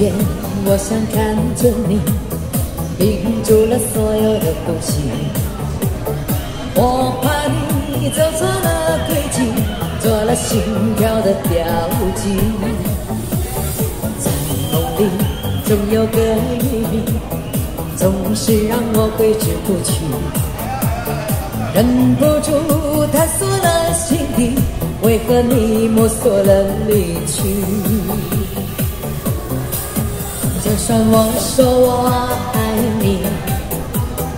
眼，我想看着你，屏住了所有的呼吸。我怕你走错了轨迹，做了心跳的标记。在梦里总有个秘密，总是让我挥之不去，忍不住探索了心底，为何你摸索了离去？就算我说我爱你，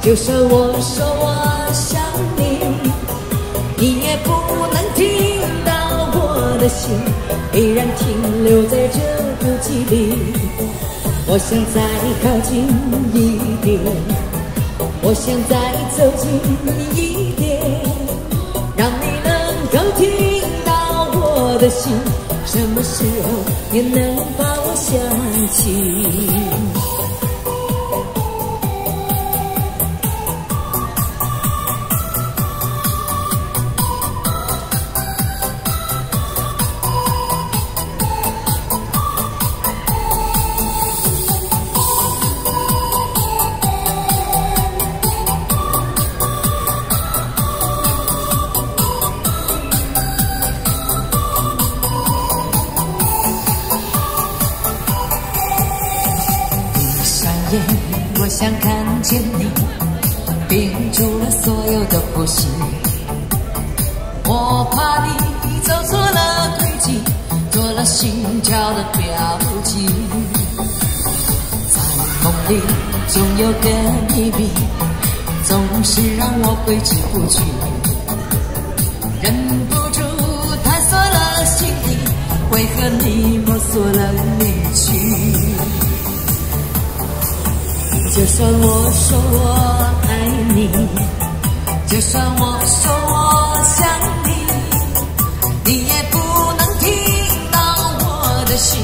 就算我说我想你，你也不能听到我的心依然停留在这孤寂里。我想再靠近一点，我想再走近一点，让你能够听到我的心。什么时候也能把我想起？我想看见你，屏住了所有的呼吸。我怕你走错了轨迹，做了心跳的标记。在梦里总有个秘密，总是让我挥之不去，忍不住探索了心底，为何你摸索了算我说我爱你，就算我说我想你，你也不能听到我的心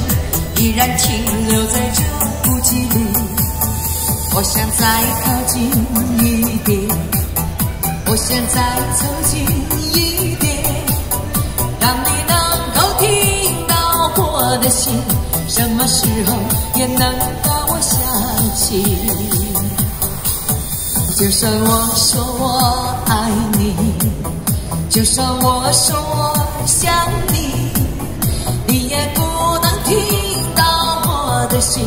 依然停留在这孤寂里。我想再靠近一点，我想再走近一点，让你能够听到我的心，什么时候也能把我想起。就算我说我爱你，就算我说我想你，你也不能听到我的心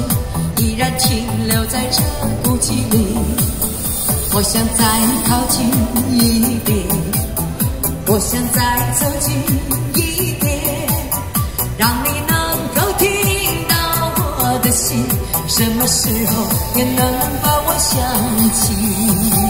依然停留在这孤寂里。我想再靠近一点，我想再走近一点，让你能够听到我的心。什么时候也能把想起？